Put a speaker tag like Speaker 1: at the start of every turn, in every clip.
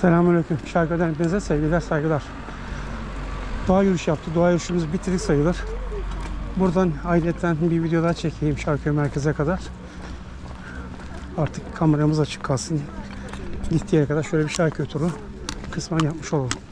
Speaker 1: Selamünaleyküm. Şarkıdan hepinize sevgiler, saygılar. Doğa yürüyüş yaptı. Doğa yürüyüşümüz bitirdik sayılır. Buradan ayrıca bir video daha çekeyim Şarköy merkeze kadar. Artık kameramız açık kalsın. Gittiği yere kadar şöyle bir Şarköy turu kısmen yapmış olalım.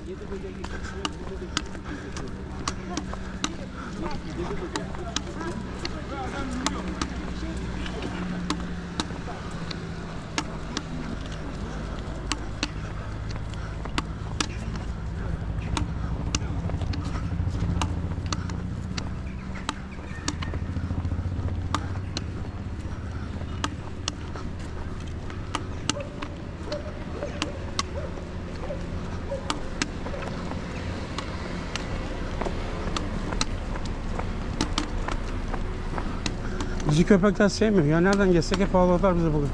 Speaker 1: Bizi köpekler sevmiyor. Ya nereden geçsek hep ağladılar bizi bugün.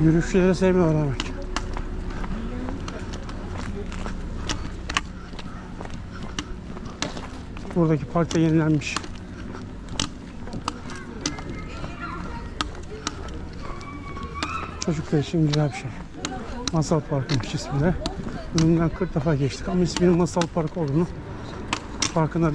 Speaker 1: Yürüyüşçüleri sevmiyorlar demek. Buradaki park da yenilenmiş. Çocuklar için güzel bir şey. Masal Parkı'nmış isminde. Önünden 40 defa geçtik ama isminin Masal Park olduğunu farkında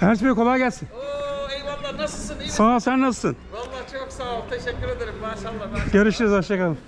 Speaker 1: Ernst Bey kolay gelsin.
Speaker 2: Oo nasılsın? İyi misin?
Speaker 1: Sağ ol, sen nasılsın?
Speaker 2: Vallahi çok sağ ol. Teşekkür ederim. Maşallah. maşallah.
Speaker 1: Görüşürüz, hoşçakalın.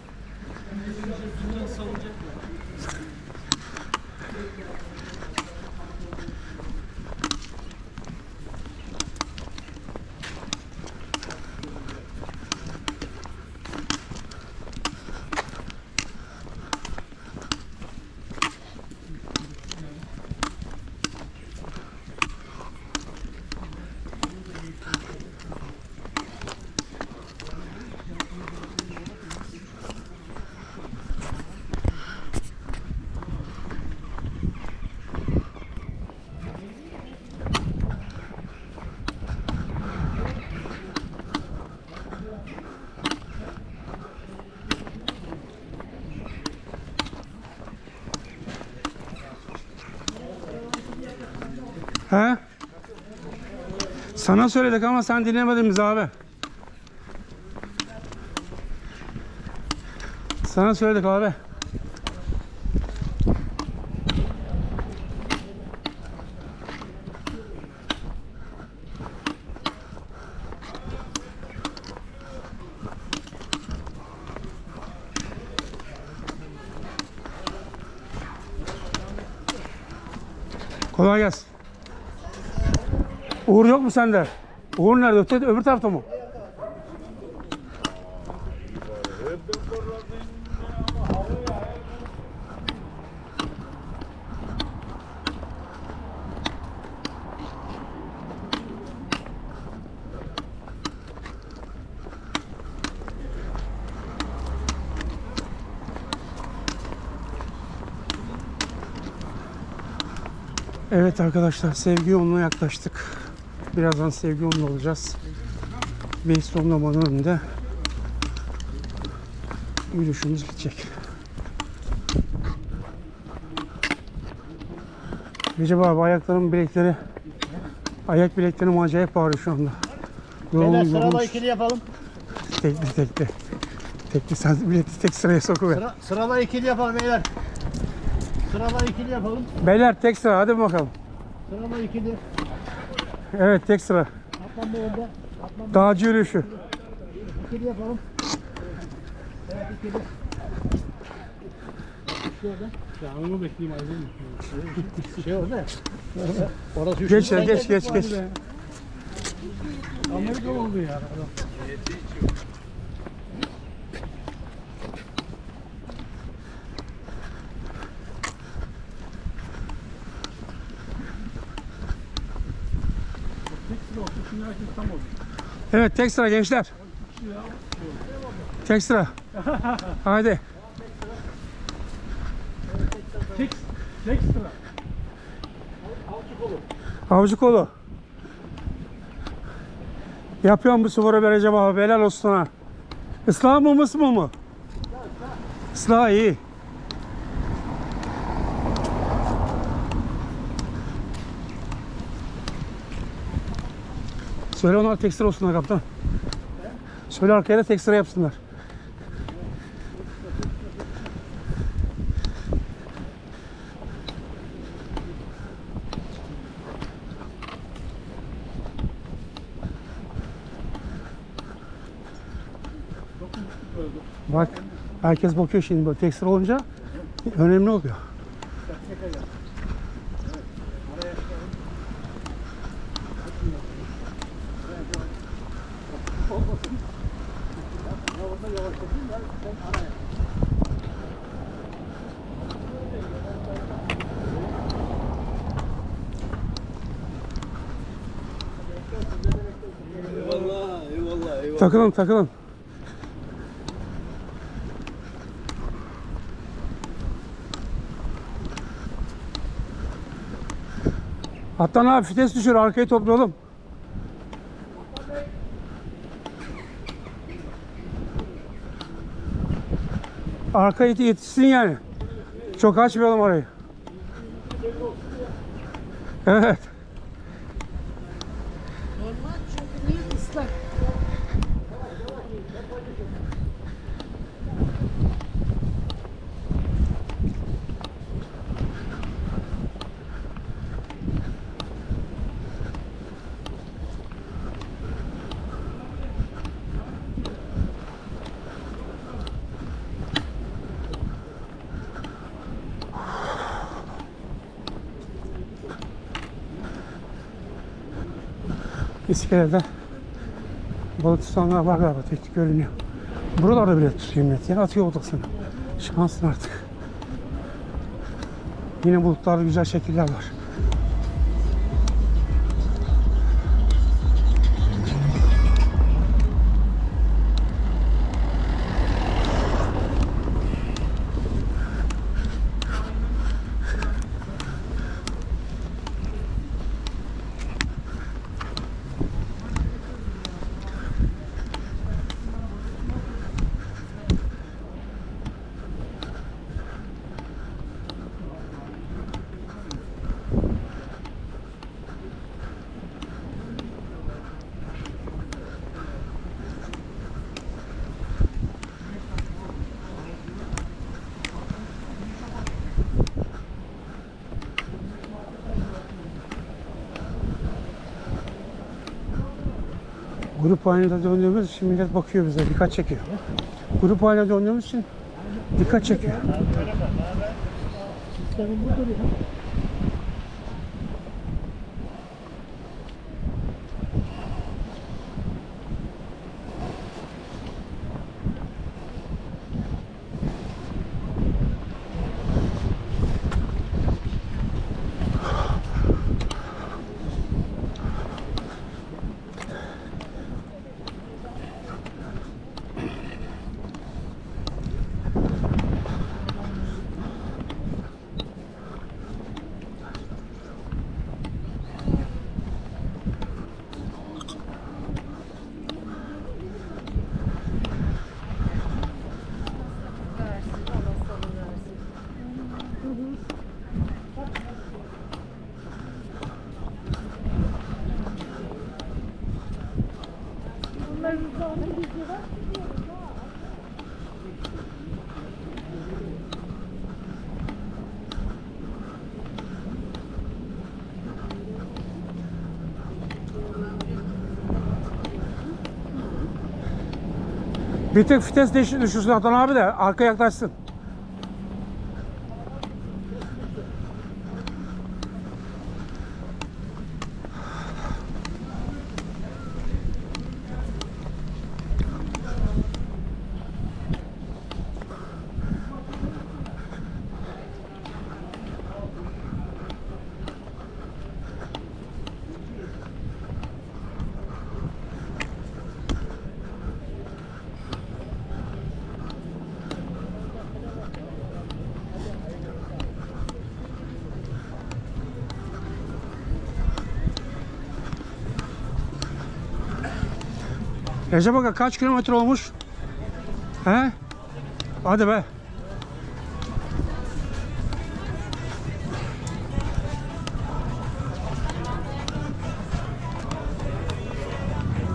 Speaker 1: He? Sana söyledik ama sen dinlemedin bizi abi. Sana söyledik abi. Kolay gelsin. Uğur yok mu sende? Uğur nerede? Öte, öbür tarafta mı? Evet arkadaşlar sevgi yoluna yaklaştık. Birazdan sevgi yolunda olacağız. Ve sonlamanın önünde yürüyüşümüz bitecek. Recep abi ayaklarım bilekleri ayak bileklerim acayip ağrıyor şu anda.
Speaker 3: Beyler
Speaker 1: Yorulmuş,
Speaker 3: sırala
Speaker 1: yorulmuş.
Speaker 3: ikili yapalım.
Speaker 1: Tekli tekli. Tekli sen bileti tek sıraya sokuver.
Speaker 3: Sıra, sırala ikili yapalım beyler. Sırala ikili yapalım.
Speaker 1: Beyler tek sıra hadi bakalım.
Speaker 3: Sırala ikili.
Speaker 1: Evet tek sıra.
Speaker 3: Atlan önde. Atlan
Speaker 1: Dağcı yürüyüşü.
Speaker 3: ikili yapalım. Evet ikili. Ya onu bekleyeyim ayrılayım. Şey orada. Orası
Speaker 1: Geç ya, geç, geç, geç.
Speaker 3: Amerika oldu ya. Adam.
Speaker 1: Evet tek sıra gençler. Tek sıra. Haydi.
Speaker 3: Tek, tek sıra.
Speaker 1: Avcı kolu. Yapıyorum bu sporu vereceğim abi. Helal olsun sana. Islah mı mıs mı mı? Islah iyi. Söyle onlar tek sıra olsunlar kaptan. Söyle arkaya da tek sıra yapsınlar. Bak herkes bakıyor şimdi böyle tek sıra olunca önemli oluyor. Takılın takılın. Hatta abi fites düşür arkayı toplayalım. Arka yetişsin yani. Çok açmayalım orayı. Evet. İskelede balık tutanlar var galiba tek görünüyor. Buralarda bile tutuyor millet ya atıyor odasını. Şansın artık. Yine bulutlarda güzel şekiller var. Grup halinde döndüğümüz için millet bakıyor bize, dikkat çekiyor. Grup halinde döndüğümüz için dikkat çekiyor. Bir tek vites düşürsün Atan abi de arka yaklaşsın. Recep Aga kaç kilometre olmuş? He? Hadi be.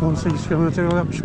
Speaker 1: On sekiz kilometre yol yapmış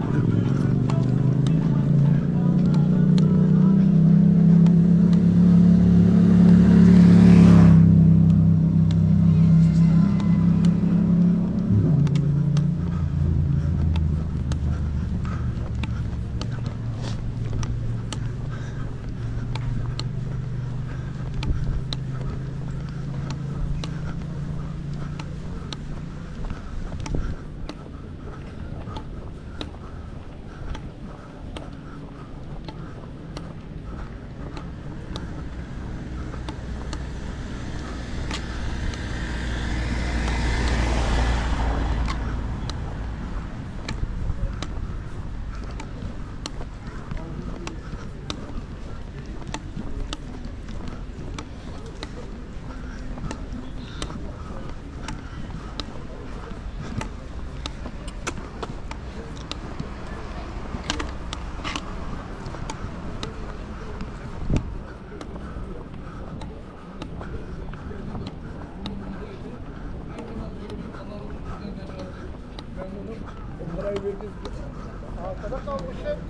Speaker 1: bugün.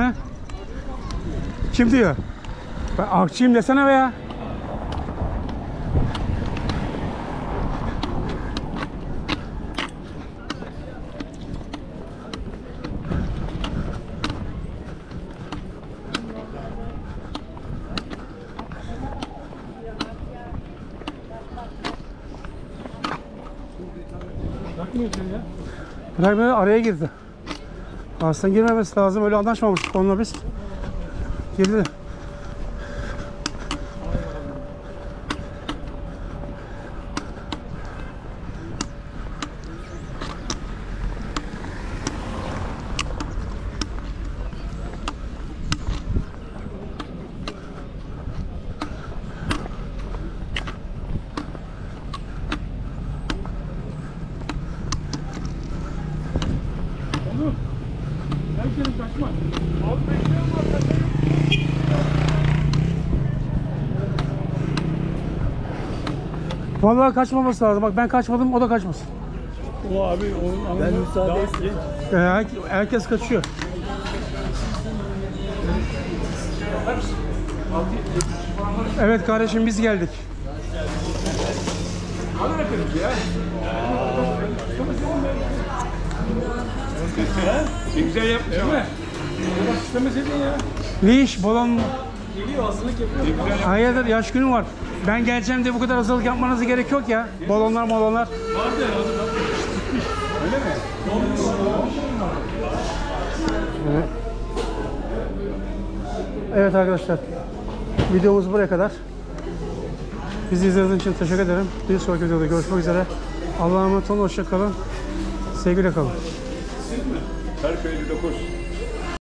Speaker 1: He? Kim diyor? Ben akçıyım desene be ya. Bırakmıyor araya girdi. Aslında girmemesi lazım. Öyle anlaşmamıştık onunla biz. Girdi. Vallahi kaçmaması lazım. Bak ben kaçmadım o da kaçmasın.
Speaker 3: O abi onun ben müsaade etsin.
Speaker 1: Ee, her- herkes kaçıyor. Evet kardeşim biz geldik.
Speaker 2: Ne güzel yapmış ama.
Speaker 1: Ne iş? Balon
Speaker 2: Geliyor hazırlık yapıyor.
Speaker 1: Hayırdır yaş günü var. Ben geleceğim diye bu kadar hazırlık yapmanıza gerek yok ya. Balonlar balonlar. Evet. Evet arkadaşlar. Videomuz buraya kadar. Bizi izlediğiniz için teşekkür ederim. Bir sonraki videoda görüşmek üzere. Allah'a emanet olun. Hoşça kalın. Sevgiyle kalın.
Speaker 4: Her 59.